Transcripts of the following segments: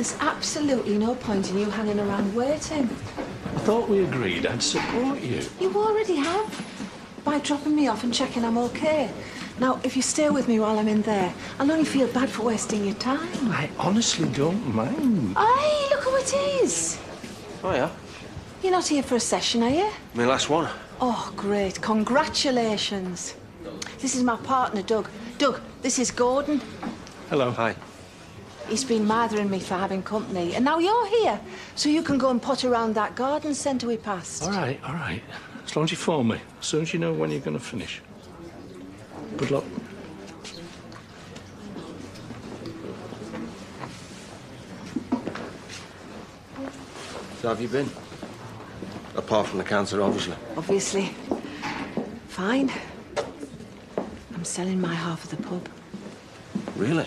There's absolutely no point in you hanging around waiting. I thought we agreed I'd support you. You already have. By dropping me off and checking I'm okay. Now, if you stay with me while I'm in there, I'll only feel bad for wasting your time. I honestly don't mind. Aye, look who it is. Oh, yeah? You're not here for a session, are you? My last one. Oh, great. Congratulations. This is my partner, Doug. Doug, this is Gordon. Hello. Hi. He's been mothering me for having company. And now you're here, so you can go and pot around that garden centre we passed. All right, all right. As long as you phone me, as soon as you know when you're going to finish. Good luck. So have you been? Apart from the cancer, obviously. Obviously. Fine. I'm selling my half of the pub. Really?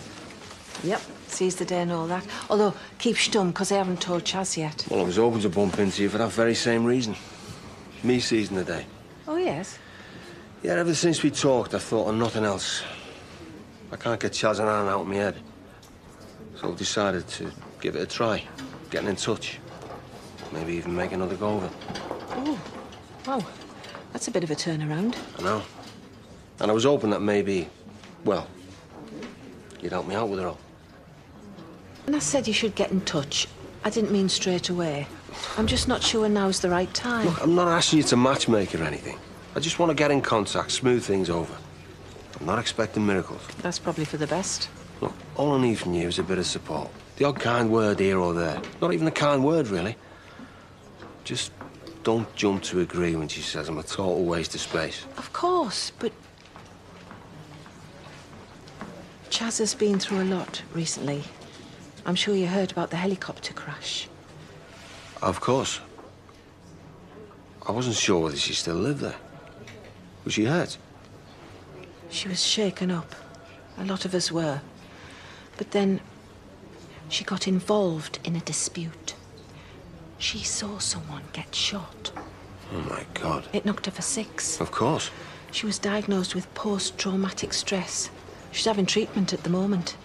Yep, seize the day and all that. Although, keep stum, because I haven't told Chas yet. Well, I was hoping to bump into you for that very same reason. Me seizing the day. Oh, yes? Yeah, ever since we talked, I thought of nothing else. I can't get Chas and Anne out of my head. So I've decided to give it a try. Getting in touch. Maybe even make another go of it. Oh, wow. That's a bit of a turnaround. I know. And I was hoping that maybe, well, you'd help me out with it all. When I said you should get in touch, I didn't mean straight away. I'm just not sure now's the right time. Look, I'm not asking you to matchmake or anything. I just want to get in contact, smooth things over. I'm not expecting miracles. That's probably for the best. Look, all I need from you is a bit of support. The odd kind word here or there. Not even a kind word, really. Just don't jump to agree when she says I'm a total waste of space. Of course, but... Chas has been through a lot recently. I'm sure you heard about the helicopter crash. Of course. I wasn't sure whether she still lived there. Was she hurt? She was shaken up. A lot of us were. But then she got involved in a dispute. She saw someone get shot. Oh, my God. It knocked her for six. Of course. She was diagnosed with post-traumatic stress. She's having treatment at the moment.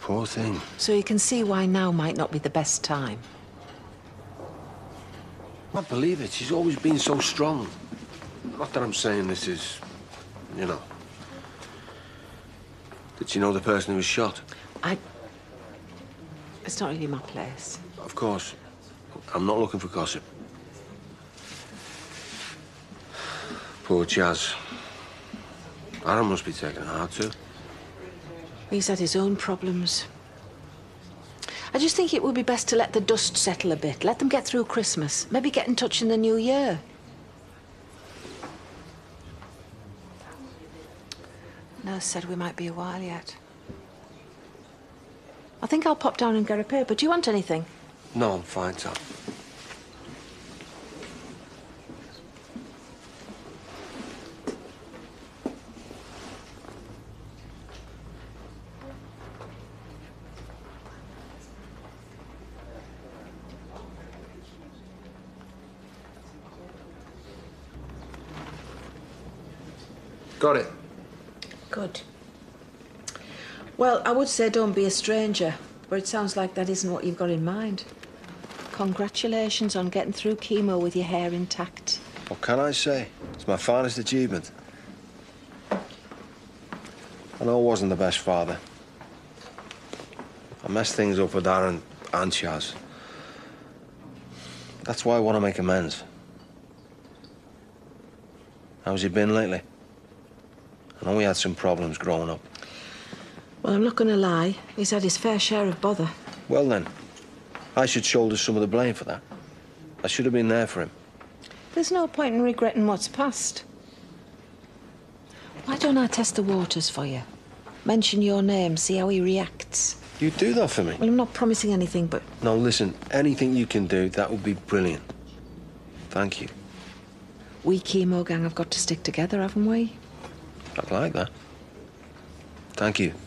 Poor thing. So you can see why now might not be the best time. I can't believe it. She's always been so strong. Not that I'm saying this is, you know. Did she know the person who was shot? I... It's not really my place. Of course. I'm not looking for gossip. Poor Chas. Aaron must be taking it hard too. He's had his own problems. I just think it would be best to let the dust settle a bit. Let them get through Christmas. Maybe get in touch in the new year. Nurse said we might be a while yet. I think I'll pop down and get a paper. Do you want anything? No, I'm fine, Tom. Got it. Good. Well, I would say don't be a stranger, but it sounds like that isn't what you've got in mind. Congratulations on getting through chemo with your hair intact. What can I say? It's my finest achievement. I know I wasn't the best father. I messed things up with Aaron and Chas. That's why I want to make amends. How's he been lately? I know he had some problems growing up. Well, I'm not going to lie. He's had his fair share of bother. Well, then, I should shoulder some of the blame for that. I should have been there for him. There's no point in regretting what's past. Why don't I test the waters for you? Mention your name, see how he reacts. You do that for me? Well, I'm not promising anything, but No, listen, anything you can do, that would be brilliant. Thank you. we chemo gang have got to stick together, haven't we? I'd like that. Thank you